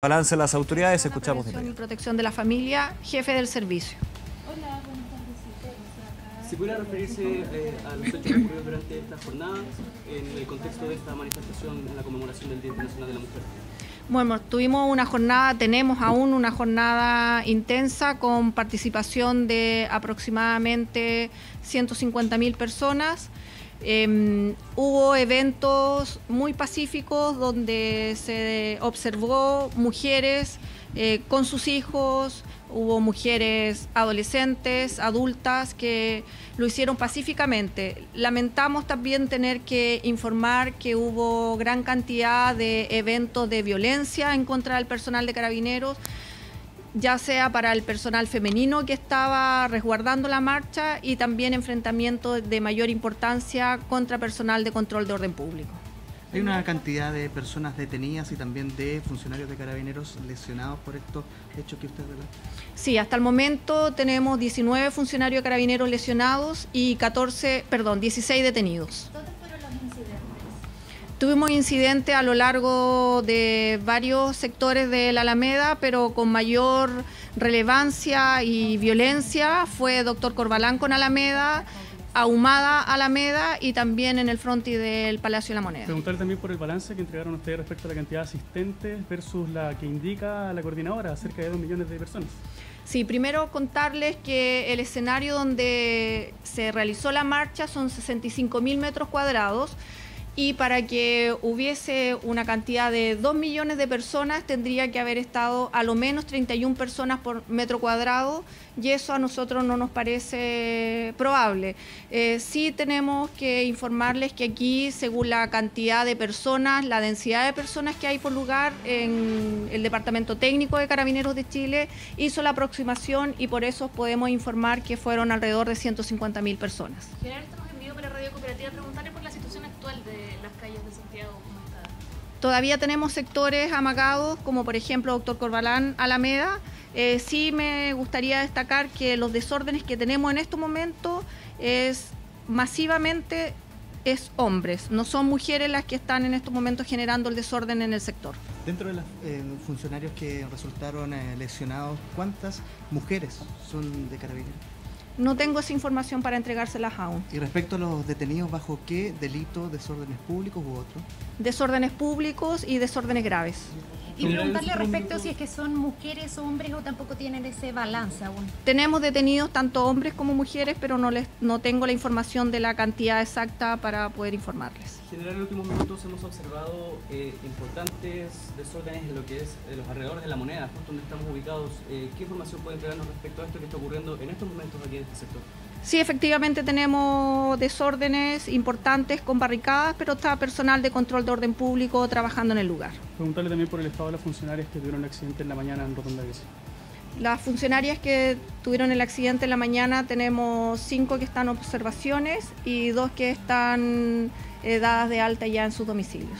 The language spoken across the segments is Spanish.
balance las autoridades, escuchamos de y protección de la familia, jefe del servicio. Hola, buenas tardes. Si pudiera referirse eh, a los hechos ocurridos durante esta jornada en el contexto de esta manifestación en la conmemoración del Día Internacional de la Mujer. Bueno, tuvimos una jornada, tenemos aún una jornada intensa con participación de aproximadamente 150.000 personas. Em, hubo eventos muy pacíficos donde se observó mujeres eh, con sus hijos, hubo mujeres adolescentes, adultas que lo hicieron pacíficamente. Lamentamos también tener que informar que hubo gran cantidad de eventos de violencia en contra del personal de carabineros ya sea para el personal femenino que estaba resguardando la marcha y también enfrentamientos de mayor importancia contra personal de control de orden público. Hay una cantidad de personas detenidas y también de funcionarios de carabineros lesionados por estos hechos que usted relata. Sí, hasta el momento tenemos 19 funcionarios de carabineros lesionados y 14, perdón, 16 detenidos. Tuvimos incidentes a lo largo de varios sectores de la Alameda, pero con mayor relevancia y violencia fue Doctor Corbalán con Alameda, Ahumada Alameda y también en el fronti del Palacio de la Moneda. Preguntarle también por el balance que entregaron ustedes respecto a la cantidad de asistentes versus la que indica la coordinadora, cerca de 2 millones de personas. Sí, primero contarles que el escenario donde se realizó la marcha son 65 mil metros cuadrados y para que hubiese una cantidad de 2 millones de personas tendría que haber estado a lo menos 31 personas por metro cuadrado y eso a nosotros no nos parece probable. Eh, sí tenemos que informarles que aquí, según la cantidad de personas, la densidad de personas que hay por lugar, en el Departamento Técnico de Carabineros de Chile hizo la aproximación y por eso podemos informar que fueron alrededor de 150 mil personas. Radio Cooperativa preguntarle por la situación actual de las calles de Santiago. Todavía tenemos sectores amagados, como por ejemplo Doctor Corbalán Alameda. Eh, sí me gustaría destacar que los desórdenes que tenemos en estos momentos es masivamente es hombres, no son mujeres las que están en estos momentos generando el desorden en el sector. Dentro de los eh, funcionarios que resultaron eh, lesionados, ¿cuántas mujeres son de carabineros? No tengo esa información para entregárselas aún. ¿Y respecto a los detenidos, bajo qué delito, desórdenes públicos u otro? Desórdenes públicos y desórdenes graves. Y preguntarle respecto si es que son mujeres o hombres o tampoco tienen ese balance aún. Tenemos detenidos tanto hombres como mujeres, pero no les no tengo la información de la cantidad exacta para poder informarles. General, en los últimos minutos hemos observado eh, importantes desórdenes en lo que es los alrededores de la moneda, justo donde estamos ubicados. Eh, ¿Qué información puede entregarnos respecto a esto que está ocurriendo en estos momentos aquí en este sector? Sí, efectivamente tenemos desórdenes importantes con barricadas, pero está personal de control de orden público trabajando en el lugar. Preguntarle también por el estado de las funcionarias que tuvieron el accidente en la mañana en Rotonda Las funcionarias que tuvieron el accidente en la mañana tenemos cinco que están en observaciones y dos que están eh, dadas de alta ya en sus domicilios.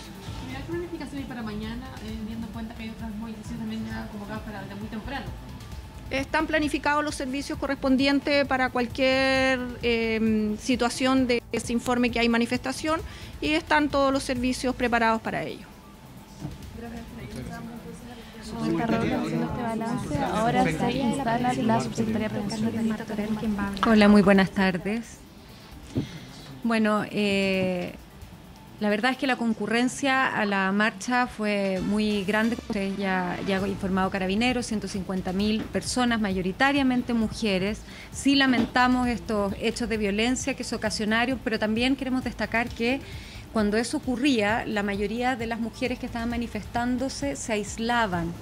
Están planificados los servicios correspondientes para cualquier em, situación de que se informe que hay manifestación y están todos los servicios preparados para ello. Hola, muy buenas tardes. Bueno, eh, la verdad es que la concurrencia a la marcha fue muy grande. Usted ya, ya ha informado Carabineros, 150.000 personas, mayoritariamente mujeres. Sí lamentamos estos hechos de violencia que se ocasionaron, pero también queremos destacar que cuando eso ocurría, la mayoría de las mujeres que estaban manifestándose se aislaban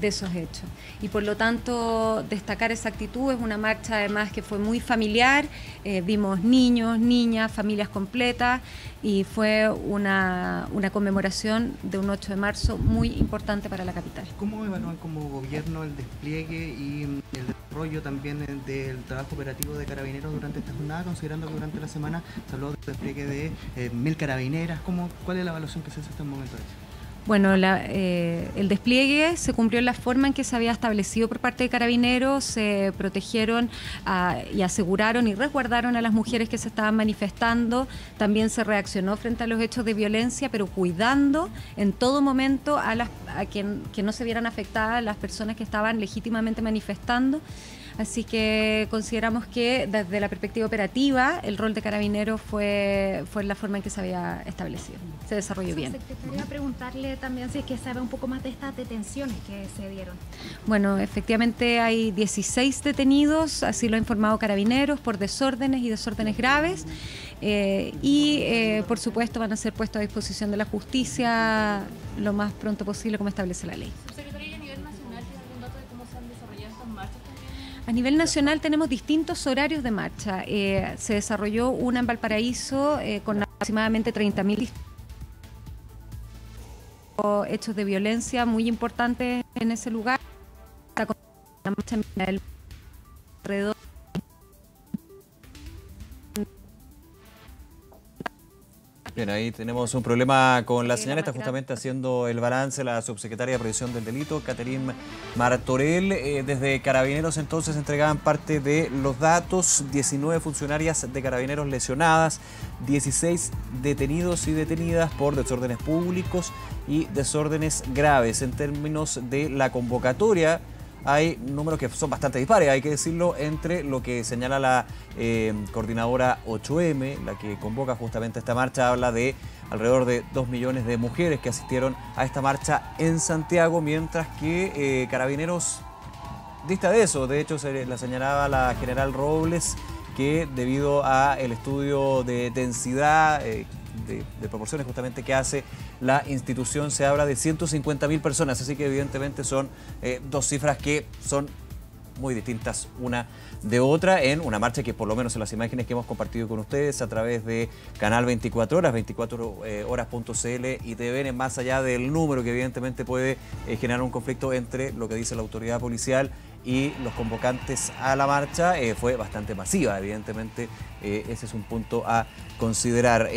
de esos hechos. Y por lo tanto, destacar esa actitud es una marcha además que fue muy familiar, eh, vimos niños, niñas, familias completas y fue una, una, conmemoración de un 8 de marzo muy importante para la capital. ¿Cómo evalúan como gobierno el despliegue y el desarrollo también del trabajo operativo de carabineros durante esta jornada, considerando que durante la semana se habló del despliegue de eh, mil carabineras? ¿Cómo, ¿Cuál es la evaluación que se hace hasta el momento? Bueno, la, eh, el despliegue se cumplió en la forma en que se había establecido por parte de carabineros, se protegieron a, y aseguraron y resguardaron a las mujeres que se estaban manifestando, también se reaccionó frente a los hechos de violencia, pero cuidando en todo momento a, las, a quien, que no se vieran afectadas las personas que estaban legítimamente manifestando. Así que consideramos que desde la perspectiva operativa el rol de carabineros fue, fue la forma en que se había establecido. Se desarrolló bien. Secretaría, preguntarle también si es que sabe un poco más de estas detenciones que se dieron. Bueno, efectivamente hay 16 detenidos, así lo ha informado Carabineros, por desórdenes y desórdenes graves. Eh, y eh, por supuesto van a ser puestos a disposición de la justicia lo más pronto posible como establece la ley. A nivel nacional tenemos distintos horarios de marcha. Eh, se desarrolló una en Valparaíso eh, con aproximadamente 30.000 hechos de violencia muy importantes en ese lugar. Bien, ahí tenemos un problema con la señal. Está justamente haciendo el balance la subsecretaria de Prevención del Delito, Caterín Martorell. Eh, desde Carabineros entonces entregaban parte de los datos. 19 funcionarias de Carabineros lesionadas, 16 detenidos y detenidas por desórdenes públicos y desórdenes graves. En términos de la convocatoria, hay números que son bastante dispares, hay que decirlo, entre lo que señala la eh, coordinadora 8M, la que convoca justamente esta marcha, habla de alrededor de 2 millones de mujeres que asistieron a esta marcha en Santiago, mientras que eh, Carabineros dista de eso, de hecho se la señalaba la general Robles que debido a el estudio de densidad eh, de, proporciones justamente que hace la institución se habla de 150 mil personas, así que evidentemente son eh, dos cifras que son muy distintas una de otra en una marcha que por lo menos en las imágenes que hemos compartido con ustedes a través de Canal 24 Horas, 24 eh, y TVN, más allá del número que evidentemente puede eh, generar un conflicto entre lo que dice la autoridad policial y los convocantes a la marcha, fue bastante masiva, evidentemente ese es un punto a considerar.